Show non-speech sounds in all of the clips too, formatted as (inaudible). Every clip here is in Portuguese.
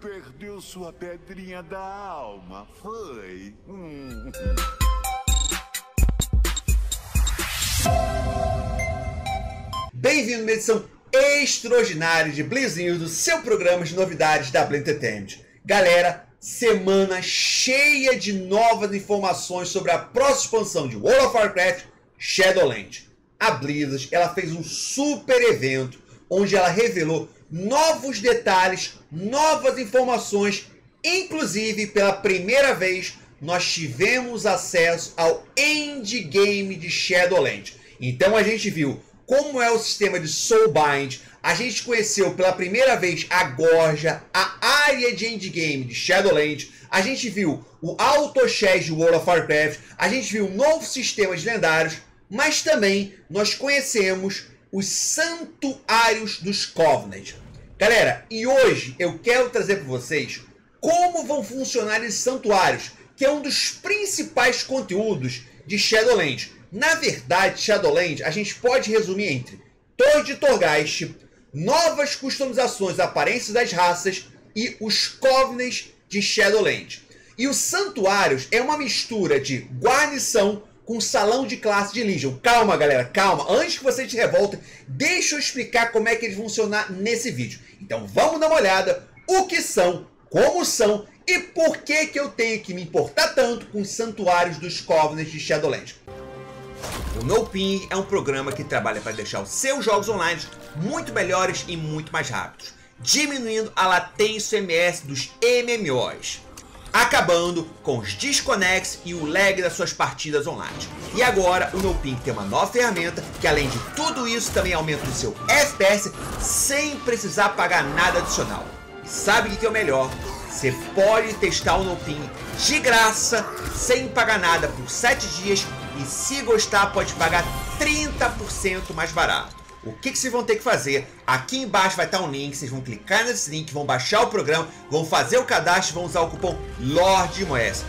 perdeu sua pedrinha da alma, foi? Hum. Bem-vindo uma edição extraordinária de Blizz News, do seu programa de novidades da Blend Entertainment. Galera, semana cheia de novas informações sobre a próxima expansão de World of Warcraft Shadowlands. A Blizzard ela fez um super evento onde ela revelou novos detalhes, novas informações, inclusive pela primeira vez nós tivemos acesso ao endgame de Shadowlands. Então a gente viu como é o sistema de Soulbind, a gente conheceu pela primeira vez a Gorja, a área de endgame de Shadowlands, a gente viu o Auto Chess de World of Warcraft, a gente viu novos sistemas lendários, mas também nós conhecemos os santuários dos Covenant. Galera, e hoje eu quero trazer para vocês como vão funcionar esses santuários, que é um dos principais conteúdos de Shadowlands. Na verdade, Shadowlands a gente pode resumir entre Torre de Torghast, novas customizações da aparência das raças e os Covenants de Shadowlands. E os santuários é uma mistura de guarnição com salão de classe de Legion. Calma, galera, calma. Antes que vocês se revoltem, deixa eu explicar como é que eles vão funcionar nesse vídeo. Então vamos dar uma olhada o que são, como são e por que, que eu tenho que me importar tanto com os santuários dos Covenants de Shadowlands. O No é um programa que trabalha para deixar os seus jogos online muito melhores e muito mais rápidos, diminuindo a latência MS dos MMOs acabando com os desconects e o lag das suas partidas online. E agora o NoPing tem uma nova ferramenta que além de tudo isso também aumenta o seu FPS sem precisar pagar nada adicional. E sabe o que é o melhor? Você pode testar o NoPing de graça, sem pagar nada por 7 dias e se gostar pode pagar 30% mais barato. O que, que vocês vão ter que fazer? Aqui embaixo vai estar um link, vocês vão clicar nesse link, vão baixar o programa, vão fazer o cadastro, vão usar o cupom LORDMOES.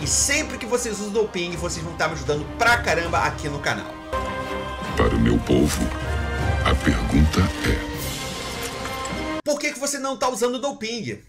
E sempre que vocês usam o Ping, vocês vão estar me ajudando pra caramba aqui no canal. Para o meu povo, a pergunta é: Por que, que você não está usando o Doping?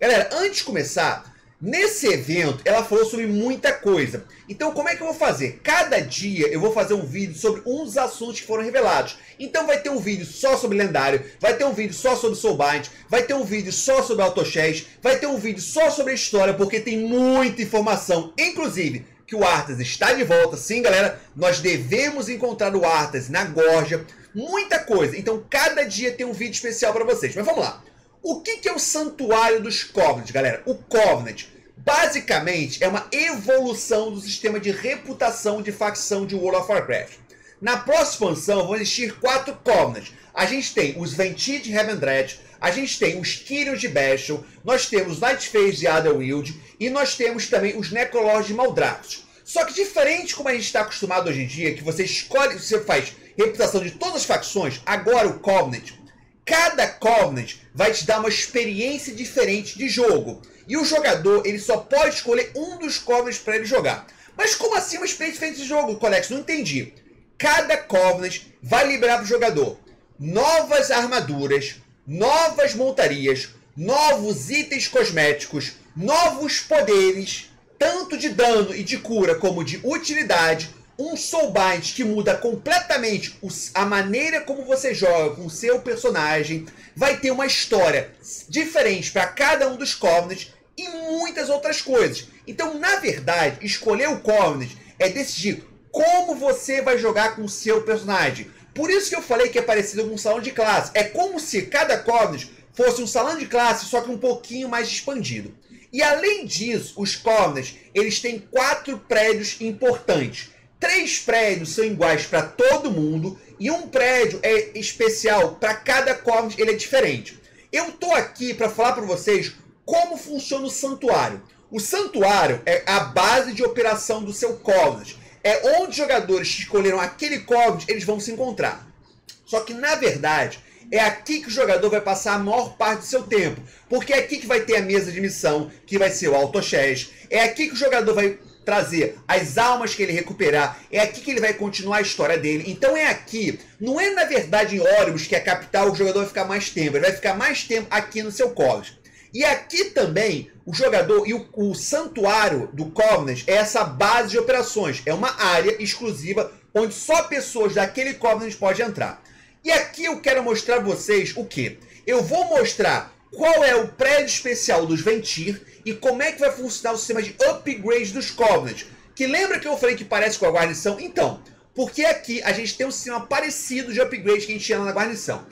Galera, antes de começar, Nesse evento, ela falou sobre muita coisa. Então, como é que eu vou fazer? Cada dia eu vou fazer um vídeo sobre dos assuntos que foram revelados. Então, vai ter um vídeo só sobre lendário, vai ter um vídeo só sobre Soulbind, vai ter um vídeo só sobre Autochess, vai ter um vídeo só sobre a história, porque tem muita informação. Inclusive, que o Arthas está de volta. Sim, galera, nós devemos encontrar o Arthas na Gorja. Muita coisa. Então, cada dia tem um vídeo especial para vocês. Mas vamos lá. O que, que é o Santuário dos Covenant, galera? O Covenant basicamente é uma evolução do sistema de reputação de facção de World of Warcraft. Na próxima expansão vão existir quatro Covenants. A gente tem os Venti de Heavendred, a gente tem os Kyrios de Bashel, nós temos Nightface de Otherwild e nós temos também os Necrolords de Maldraxxus. Só que diferente como a gente está acostumado hoje em dia, que você escolhe, você faz reputação de todas as facções, agora o Covenant Cada Covenant vai te dar uma experiência diferente de jogo. E o jogador ele só pode escolher um dos Covenants para ele jogar. Mas como assim uma experiência diferente de jogo, Colex? Não entendi. Cada Covenant vai liberar para o jogador novas armaduras, novas montarias, novos itens cosméticos, novos poderes, tanto de dano e de cura como de utilidade, um Soulbind que muda completamente a maneira como você joga com o seu personagem, vai ter uma história diferente para cada um dos Covenants e muitas outras coisas. Então, na verdade, escolher o Covenant é decidir como você vai jogar com o seu personagem. Por isso que eu falei que é parecido com um salão de classe. É como se cada Covenant fosse um salão de classe, só que um pouquinho mais expandido. E além disso, os Covenants, eles têm quatro prédios importantes. Três prédios são iguais para todo mundo e um prédio é especial para cada Covenant, ele é diferente. Eu tô aqui para falar para vocês como funciona o santuário. O santuário é a base de operação do seu Covenant. É onde jogadores que escolheram aquele Covenant, eles vão se encontrar. Só que na verdade, é aqui que o jogador vai passar a maior parte do seu tempo. Porque é aqui que vai ter a mesa de missão, que vai ser o Auto Chess. É aqui que o jogador vai trazer as almas que ele recuperar. É aqui que ele vai continuar a história dele. Então é aqui. Não é na verdade em Oribus, que é a capital, o jogador vai ficar mais tempo. Ele vai ficar mais tempo aqui no seu college. E aqui também, o jogador e o, o santuário do Covenant é essa base de operações. É uma área exclusiva onde só pessoas daquele Covenant podem entrar. E aqui eu quero mostrar a vocês o que? Eu vou mostrar qual é o prédio especial dos Ventir e como é que vai funcionar o sistema de upgrade dos Covenant. Que lembra que eu falei que parece com a guarnição? Então, porque aqui a gente tem um sistema parecido de upgrade que a gente tinha na guarnição.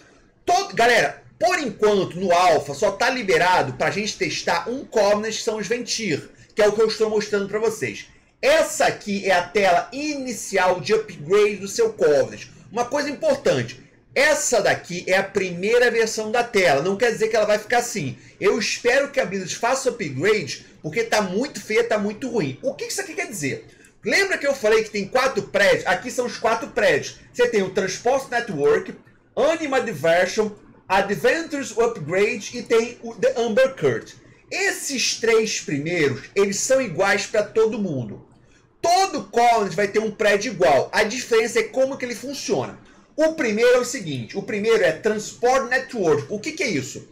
Todo, galera, por enquanto no Alpha só está liberado para a gente testar um Covenant que são os Ventir, que é o que eu estou mostrando para vocês. Essa aqui é a tela inicial de upgrade do seu Covenant. Uma coisa importante, essa daqui é a primeira versão da tela, não quer dizer que ela vai ficar assim. Eu espero que a Blizzard faça upgrade, porque está muito feia, está muito ruim. O que isso aqui quer dizer? Lembra que eu falei que tem quatro prédios? Aqui são os quatro prédios. Você tem o Transport Network, Anima Diversion, Adventures Upgrade e tem o The Amber Kurt. Esses três primeiros, eles são iguais para todo mundo. Todo Collins vai ter um prédio igual. A diferença é como que ele funciona. O primeiro é o seguinte, o primeiro é Transport Network. O que, que é isso?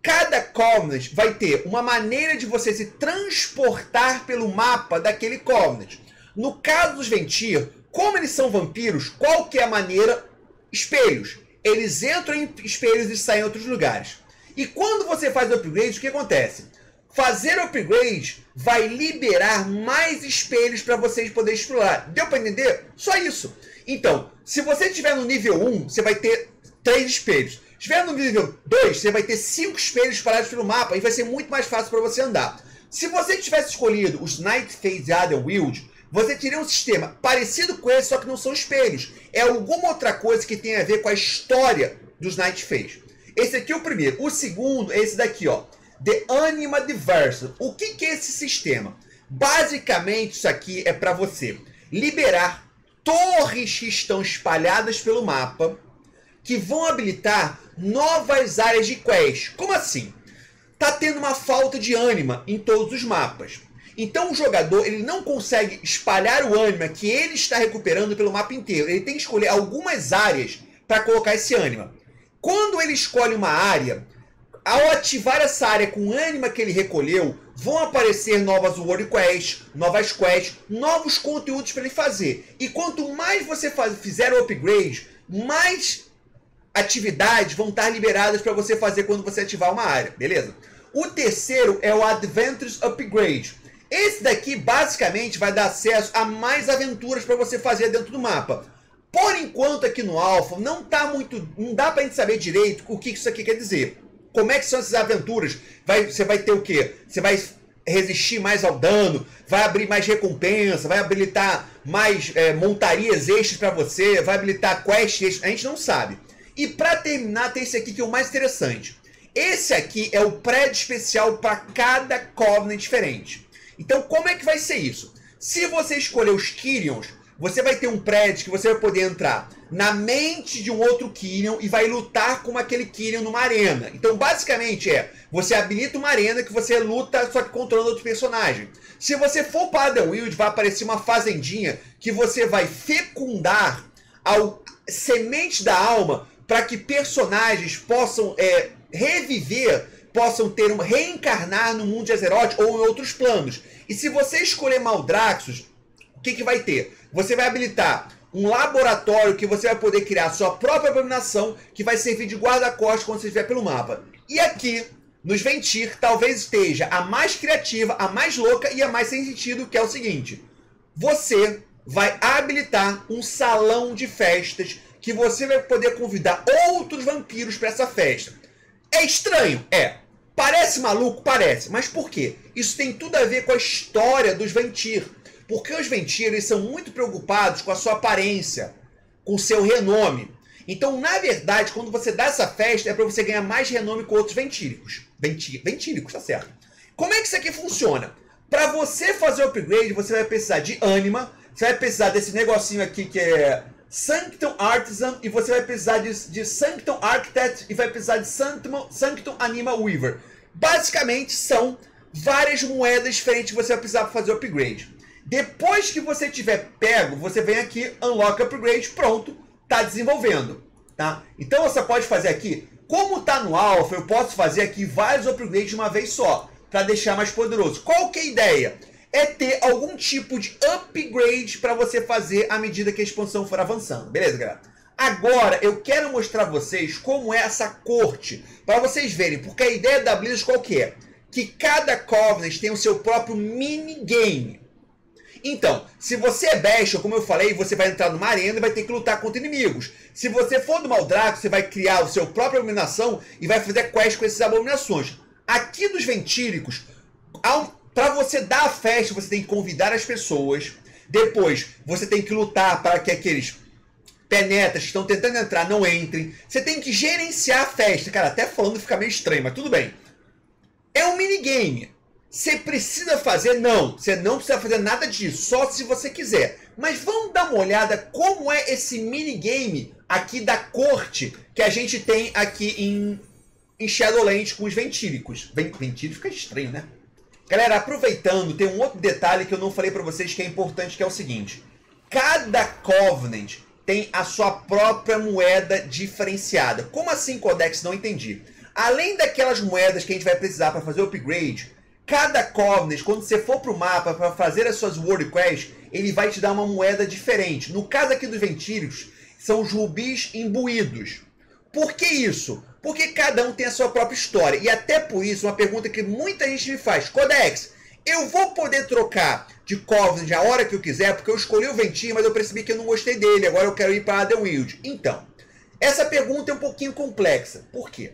Cada Covenant vai ter uma maneira de você se transportar pelo mapa daquele Covenant. No caso dos Ventir, como eles são vampiros, qual que é a maneira? Espelhos. Eles entram em espelhos e saem em outros lugares. E quando você faz o upgrade, o que acontece? Fazer upgrade vai liberar mais espelhos para vocês poderem explorar. Deu para entender? Só isso. Então, se você estiver no nível 1, você vai ter 3 espelhos. Se estiver no nível 2, você vai ter 5 espelhos espalhados pelo mapa e vai ser muito mais fácil para você andar. Se você tivesse escolhido os Night Phase Other Wild, você teria um sistema parecido com esse, só que não são espelhos. É alguma outra coisa que tem a ver com a história dos Night Phase. Esse aqui é o primeiro. O segundo é esse daqui, ó. The Anima Diverso. O que, que é esse sistema? Basicamente, isso aqui é para você liberar torres que estão espalhadas pelo mapa que vão habilitar novas áreas de quest. Como assim? Tá tendo uma falta de ânima em todos os mapas. Então o jogador ele não consegue espalhar o ânima que ele está recuperando pelo mapa inteiro. Ele tem que escolher algumas áreas para colocar esse ânima. Quando ele escolhe uma área, ao ativar essa área com o ânima que ele recolheu, vão aparecer novas World Quests, novas quests, novos conteúdos para ele fazer. E quanto mais você faz, fizer o upgrade, mais atividades vão estar liberadas para você fazer quando você ativar uma área, beleza? O terceiro é o Adventures Upgrade. Esse daqui basicamente vai dar acesso a mais aventuras para você fazer dentro do mapa. Por enquanto aqui no Alpha não tá muito, não dá para gente saber direito o que isso aqui quer dizer. Como é que são essas aventuras? Vai, você vai ter o quê? Você vai resistir mais ao dano, vai abrir mais recompensa, vai habilitar mais é, montarias extras para você, vai habilitar quests extras. A gente não sabe. E para terminar, tem esse aqui que é o mais interessante. Esse aqui é o prédio especial para cada Covenant diferente. Então, como é que vai ser isso? Se você escolher os Kyrions, você vai ter um prédio que você vai poder entrar na mente de um outro Kyrion e vai lutar com aquele Kyrion numa arena. Então, basicamente é, você habilita uma arena que você luta só que controlando outro personagem. Se você for para Wild, vai aparecer uma fazendinha que você vai fecundar ao semente da alma para que personagens possam é, reviver, possam ter um reencarnar no mundo de Azeroth ou em outros planos. E se você escolher Maldraxxus, o que, que vai ter? Você vai habilitar um laboratório que você vai poder criar sua própria abominação que vai servir de guarda-costas quando você estiver pelo mapa. E aqui, nos Ventir, talvez esteja a mais criativa, a mais louca e a mais sem sentido, que é o seguinte. Você vai habilitar um salão de festas que você vai poder convidar outros vampiros para essa festa. É estranho? É. Parece maluco? Parece. Mas por quê? Isso tem tudo a ver com a história dos Ventir. Porque os Ventir eles são muito preocupados com a sua aparência, com o seu renome. Então, na verdade, quando você dá essa festa, é para você ganhar mais renome com outros ventíricos. Venti ventíricos, tá certo. Como é que isso aqui funciona? Para você fazer o upgrade, você vai precisar de ânima, você vai precisar desse negocinho aqui que é Sanctum Artisan e você vai precisar de, de Sanctum Architect e vai precisar de Sanctum, Sanctum Anima Weaver. Basicamente são várias moedas diferentes que você vai precisar fazer o upgrade. Depois que você tiver pego, você vem aqui, unlock upgrade, pronto, tá desenvolvendo, tá? Então você pode fazer aqui Como tá no alpha, eu posso fazer aqui vários upgrades de uma vez só, para deixar mais poderoso. Qual que é a ideia? É ter algum tipo de upgrade para você fazer à medida que a expansão for avançando. Beleza, galera? Agora eu quero mostrar a vocês como é essa corte, para vocês verem, porque a ideia da Blizzard qual que é? Que cada Covenant tem o seu próprio minigame. Então, se você é Bastion, como eu falei, você vai entrar numa arena e vai ter que lutar contra inimigos. Se você for do Maldraco, você vai criar o seu próprio abominação e vai fazer quest com essas abominações. Aqui dos Ventíricos, para você dar a festa, você tem que convidar as pessoas. Depois, você tem que lutar para que aqueles penetras que estão tentando entrar não entrem. Você tem que gerenciar a festa. Cara, até falando fica meio estranho, mas tudo bem. É um minigame. Você precisa fazer? Não, você não precisa fazer nada disso, só se você quiser. Mas vamos dar uma olhada como é esse minigame aqui da corte que a gente tem aqui em, em Shadowlands com os ventíricos. Ventírico fica estranho, né? Galera, aproveitando, tem um outro detalhe que eu não falei para vocês que é importante, que é o seguinte. Cada Covenant tem a sua própria moeda diferenciada. Como assim, Codex? Não entendi. Além daquelas moedas que a gente vai precisar para fazer o upgrade, Cada Covenant, quando você for para o mapa para fazer as suas World Quests, ele vai te dar uma moeda diferente. No caso aqui dos Ventírios, são os rubis imbuídos. Por que isso? Porque cada um tem a sua própria história. E até por isso, uma pergunta que muita gente me faz. Codex, eu vou poder trocar de Covenant a hora que eu quiser, porque eu escolhi o Ventir, mas eu percebi que eu não gostei dele. Agora eu quero ir para The Wild. Então, essa pergunta é um pouquinho complexa. Por quê?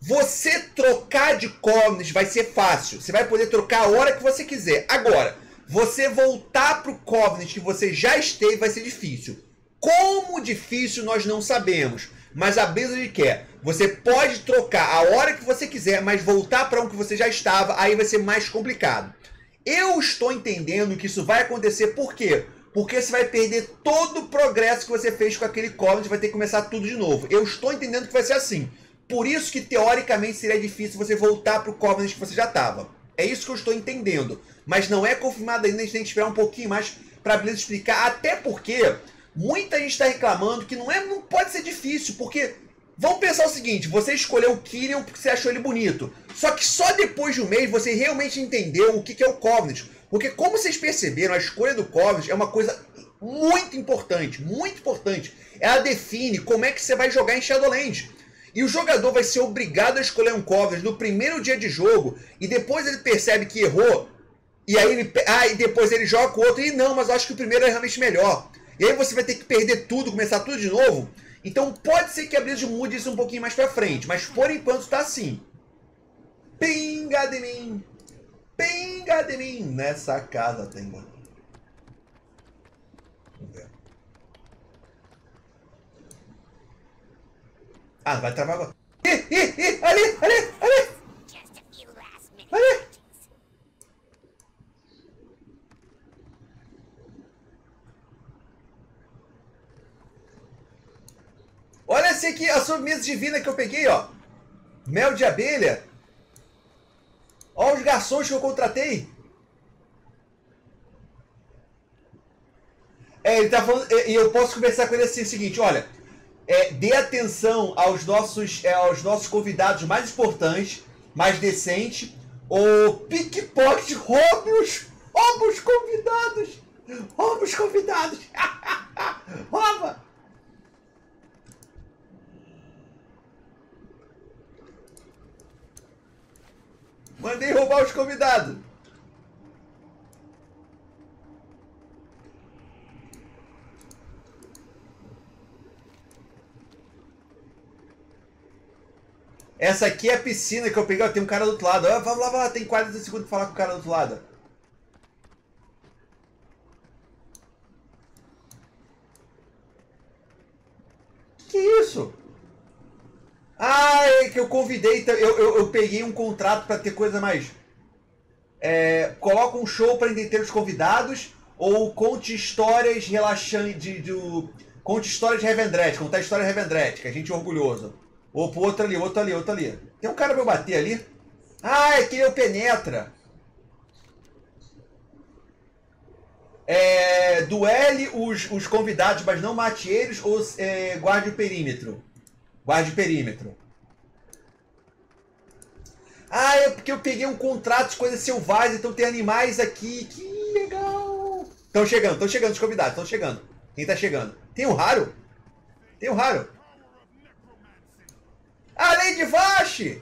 Você trocar de Covenant vai ser fácil. Você vai poder trocar a hora que você quiser. Agora, você voltar para o Covenant que você já esteve vai ser difícil. Como difícil nós não sabemos. Mas a Blizzard quer. Você pode trocar a hora que você quiser, mas voltar para um que você já estava, aí vai ser mais complicado. Eu estou entendendo que isso vai acontecer por quê? Porque você vai perder todo o progresso que você fez com aquele Covenant, vai ter que começar tudo de novo. Eu estou entendendo que vai ser assim. Por isso que, teoricamente, seria difícil você voltar para o Covenant que você já estava. É isso que eu estou entendendo. Mas não é confirmado ainda, a gente tem que esperar um pouquinho mais para a Blizzard explicar. Até porque muita gente está reclamando que não, é, não pode ser difícil, porque... Vamos pensar o seguinte, você escolheu o Kyrian porque você achou ele bonito. Só que só depois de um mês você realmente entendeu o que é o Covenant. Porque como vocês perceberam, a escolha do Covenant é uma coisa muito importante, muito importante. Ela define como é que você vai jogar em Shadowlands. E o jogador vai ser obrigado a escolher um cover no primeiro dia de jogo e depois ele percebe que errou. E aí ele, ah, e depois ele joga com o outro e não, mas eu acho que o primeiro é realmente melhor. E aí você vai ter que perder tudo, começar tudo de novo. Então pode ser que a Blizzard mude isso um pouquinho mais pra frente, mas por enquanto tá assim. Pinga de mim! Pinga de mim! Nessa casa tem. Vamos ver. Ah, vai travar agora. Ih, ih, ih, ali, ali, ali. Ali. Olha esse aqui, a sobremesa divina que eu peguei, ó. Mel de abelha. Olha os garçons que eu contratei. É, ele tá falando, e eu posso conversar com ele assim, o seguinte, olha, é, dê atenção aos nossos, é, aos nossos convidados mais importantes, mais decentes. O pickpocket roube os, rouba os convidados. Rouba os convidados. Rouba. Mandei roubar os convidados. Essa aqui é a piscina que eu peguei. Ó, tem um cara do outro lado. Ó, vamos lá, vamos lá. Tem 40 segundos pra falar com o cara do outro lado. Que isso? Ah, é que eu convidei. Eu, eu, eu peguei um contrato para ter coisa mais. É, coloca um show para entreter os convidados ou conte histórias relaxantes de, de, conte histórias de Revendreth, contar história de Revendreth, que a gente é orgulhoso. Ou pro outro ali, outro ali, outro ali. Tem um cara pra eu bater ali. Ah, é que eu penetra. É, duele os, os convidados, mas não mate eles ou é, guarde o perímetro. Guarde perímetro. Ah, é porque eu peguei um contrato de coisas selvagens, então tem animais aqui. Que legal! Estão chegando, estão chegando os convidados, estão chegando. Quem tá chegando? Tem o raro? Tem o raro. Ah, Lady Vash!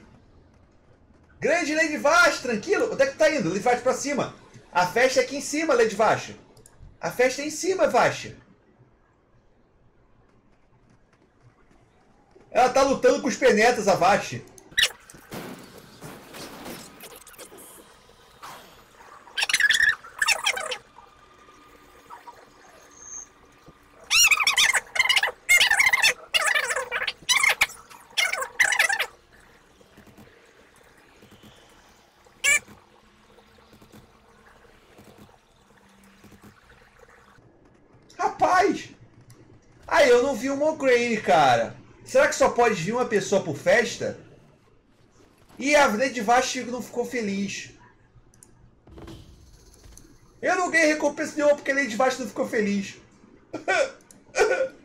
Grande Lady Vash, tranquilo? Onde é que tá indo? Lady Vash pra cima. A festa é aqui em cima, Lady Vash. A festa é em cima, Vash. Ela tá lutando com os penetras, a Vash. Rapaz! Aí eu não vi o Mograine, cara. Será que só pode vir uma pessoa por festa? E a Lady Vash não ficou feliz. Eu não ganhei recompensa nenhuma porque a Lady Vash não ficou feliz. (laughs)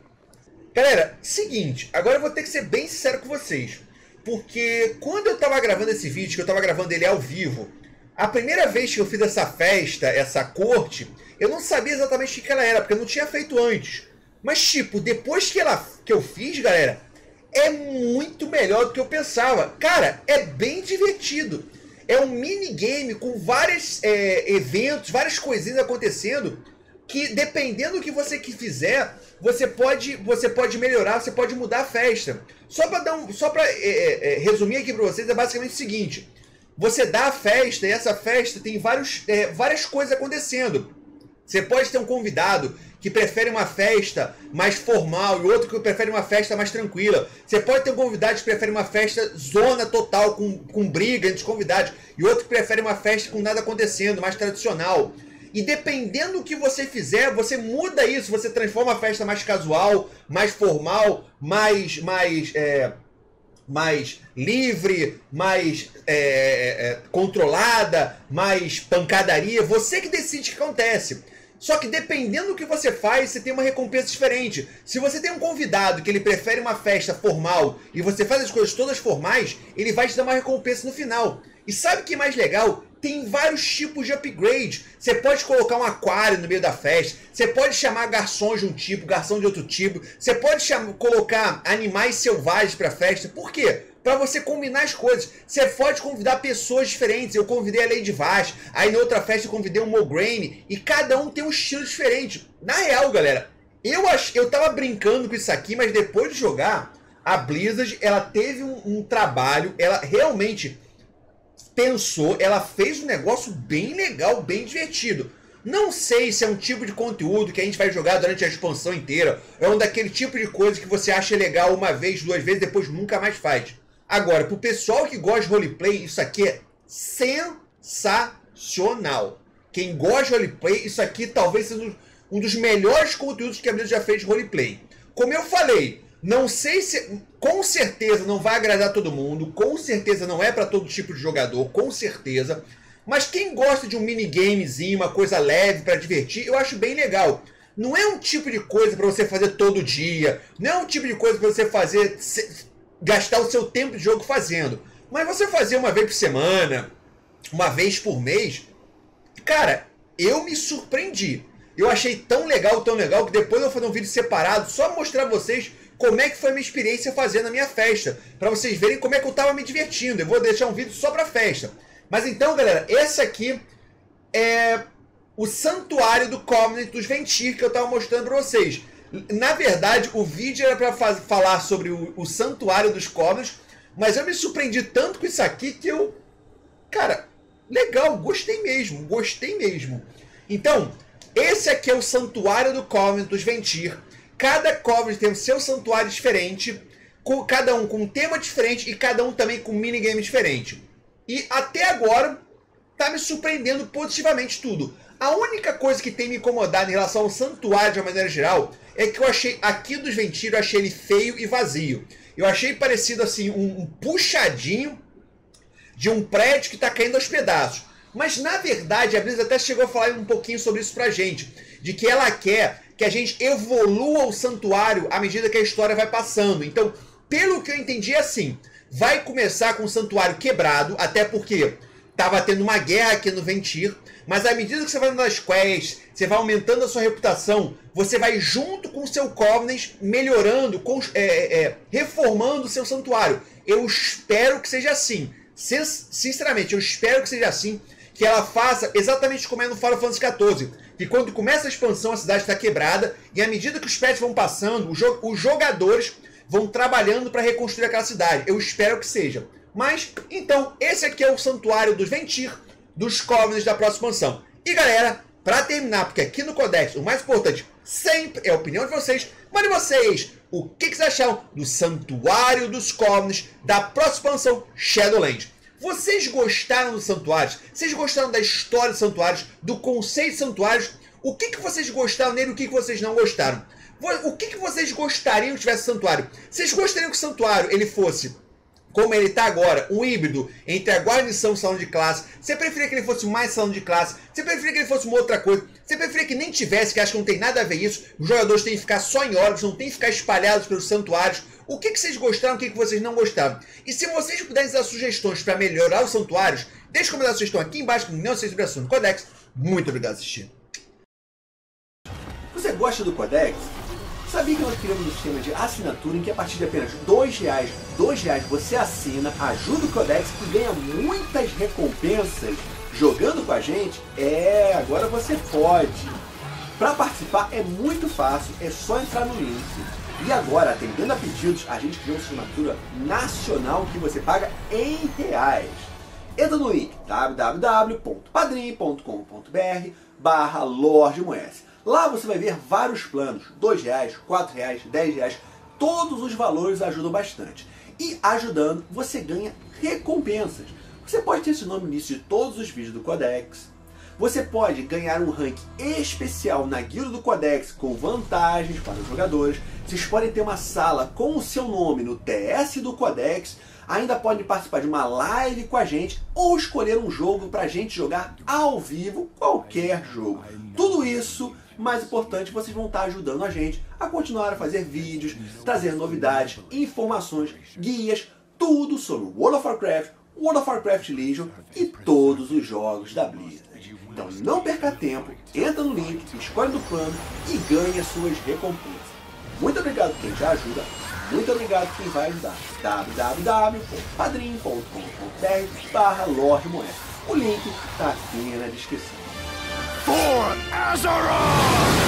Galera, seguinte, agora eu vou ter que ser bem sincero com vocês. Porque quando eu tava gravando esse vídeo, que eu tava gravando ele ao vivo, a primeira vez que eu fiz essa festa, essa corte, eu não sabia exatamente o que ela era, porque eu não tinha feito antes. Mas, tipo, depois que, ela, que eu fiz, galera, é muito melhor do que eu pensava. Cara, é bem divertido. É um minigame com vários é, eventos, várias coisinhas acontecendo que dependendo do que você que fizer, você pode, você pode melhorar, você pode mudar a festa. Só para dar um, só para é, é, é, resumir aqui para vocês é basicamente o seguinte: você dá a festa e essa festa tem vários, é, várias coisas acontecendo. Você pode ter um convidado que prefere uma festa mais formal e outro que prefere uma festa mais tranquila. Você pode ter um convidado que prefere uma festa zona total, com, com briga entre os convidados, e outro que prefere uma festa com nada acontecendo, mais tradicional. E dependendo do que você fizer, você muda isso, você transforma a festa mais casual, mais formal, mais, mais, é, mais livre, mais é, é, controlada, mais pancadaria. Você que decide o que acontece. Só que dependendo do que você faz, você tem uma recompensa diferente. Se você tem um convidado que ele prefere uma festa formal e você faz as coisas todas formais, ele vai te dar uma recompensa no final. E sabe o que é mais legal? Tem vários tipos de upgrade. Você pode colocar um aquário no meio da festa. Você pode chamar garçons de um tipo, garçom de outro tipo. Você pode chamar, colocar animais selvagens para festa. Por quê? Para você combinar as coisas. Você pode convidar pessoas diferentes. Eu convidei a Lady Vaz, aí na outra festa eu convidei o Mograine, e cada um tem um estilo diferente. Na real, galera, eu ach... eu tava brincando com isso aqui, mas depois de jogar, a Blizzard, ela teve um, um trabalho, ela realmente pensou, ela fez um negócio bem legal, bem divertido. Não sei se é um tipo de conteúdo que a gente vai jogar durante a expansão inteira. É um daquele tipo de coisa que você acha legal uma vez, duas vezes, depois nunca mais faz. Agora, pro pessoal que gosta de roleplay, isso aqui é sensacional. Quem gosta de roleplay, isso aqui talvez seja um dos melhores conteúdos que a Blizzard já fez de roleplay. Como eu falei, não sei se. Com certeza não vai agradar todo mundo, com certeza não é para todo tipo de jogador, com certeza. Mas quem gosta de um minigamezinho, uma coisa leve para divertir, eu acho bem legal. Não é um tipo de coisa para você fazer todo dia, não é um tipo de coisa para você fazer gastar o seu tempo de jogo fazendo. Mas você fazer uma vez por semana, uma vez por mês, cara, eu me surpreendi. Eu achei tão legal, tão legal, que depois eu vou fazer um vídeo separado só mostrar vocês como é que foi a minha experiência fazendo a minha festa. para vocês verem como é que eu tava me divertindo. Eu vou deixar um vídeo só pra festa. Mas então, galera, esse aqui é o santuário do Covenant dos Ventir que eu tava mostrando pra vocês. Na verdade, o vídeo era para falar sobre o, o Santuário dos Cobras, mas eu me surpreendi tanto com isso aqui que eu. Cara, legal, gostei mesmo, gostei mesmo. Então, esse aqui é o Santuário do Covenant dos Ventir. Cada Covenant tem o seu santuário diferente, com cada um com um tema diferente e cada um também com um minigame diferente. E até agora tá me surpreendendo positivamente tudo. A única coisa que tem me incomodado em relação ao santuário de uma maneira geral é que eu achei aqui dos Ventiro, eu achei ele feio e vazio. Eu achei parecido assim um, um puxadinho de um prédio que está caindo aos pedaços. Mas na verdade a Blizzard até chegou a falar um pouquinho sobre isso pra gente, de que ela quer que a gente evolua o santuário à medida que a história vai passando. Então, pelo que eu entendi é assim, vai começar com o santuário quebrado, até porque tava tendo uma guerra aqui no Ventir, mas à medida que você vai dando as quests, você vai aumentando a sua reputação, você vai junto com o seu Covenant melhorando, é, é, reformando o seu santuário. Eu espero que seja assim. Sinceramente, eu espero que seja assim, que ela faça exatamente como é no Final Fantasy XIV. Que quando começa a expansão a cidade está quebrada, e à medida que os patches vão passando, os jogadores vão trabalhando para reconstruir aquela cidade. Eu espero que seja. Mas, então, esse aqui é o santuário dos Ventir, dos Covenants da próxima expansão. E galera, para terminar, porque aqui no Codex o mais importante sempre é a opinião de vocês, mas vocês, o que, que vocês acharam do Santuário dos Covenants da próxima expansão Shadowlands? Vocês gostaram dos santuários? Vocês gostaram da história dos santuários? Do conceito de santuários? O que, que vocês gostaram nele e o que, que vocês não gostaram? O que, que vocês gostariam que tivesse santuário? Vocês gostariam que o santuário ele fosse como ele está agora, um híbrido entre a guarnição e salão de classe. Você preferia que ele fosse mais salão de classe? Você preferia que ele fosse uma outra coisa? Você preferia que nem tivesse, que acho que não tem nada a ver isso? Os jogadores têm que ficar só em órgãos, não tem que ficar espalhados pelos santuários. O que, que vocês gostaram, o que, que vocês não gostaram? E se vocês puderem dar sugestões para melhorar os santuários, deixe como dar sugestão aqui embaixo, não sei sobre o assunto. Codex, muito obrigado por assistir. Você gosta do Codex? Sabia que nós criamos um sistema de assinatura em que a partir de apenas dois reais, dois reais você assina, ajuda o Codex e ganha muitas recompensas jogando com a gente? É, agora você pode. Para participar é muito fácil, é só entrar no link. E agora, atendendo a pedidos, a gente criou uma assinatura nacional que você paga em reais. Entra no link www.padrim.com.br barra Lorde Moes. Lá você vai ver vários planos, R$ reais, R$ reais, R$ reais. Todos os valores ajudam bastante. E ajudando, você ganha recompensas. Você pode ter esse nome no início de todos os vídeos do Codex. Você pode ganhar um rank especial na guilda do Codex com vantagens para os jogadores. Vocês podem ter uma sala com o seu nome no TS do Codex. Ainda podem participar de uma live com a gente ou escolher um jogo para a gente jogar ao vivo, qualquer jogo. Tudo isso mais importante, vocês vão estar ajudando a gente a continuar a fazer vídeos, trazer novidades, informações, guias, tudo sobre World of Warcraft, World of Warcraft Legion e todos os jogos da Blizzard. Então não perca tempo, entra no link, escolhe do plano e ganhe as suas recompensas. Muito obrigado quem já ajuda, muito obrigado quem vai ajudar. www.padrim.com.br barra O link está aqui na descrição. For Azeroth!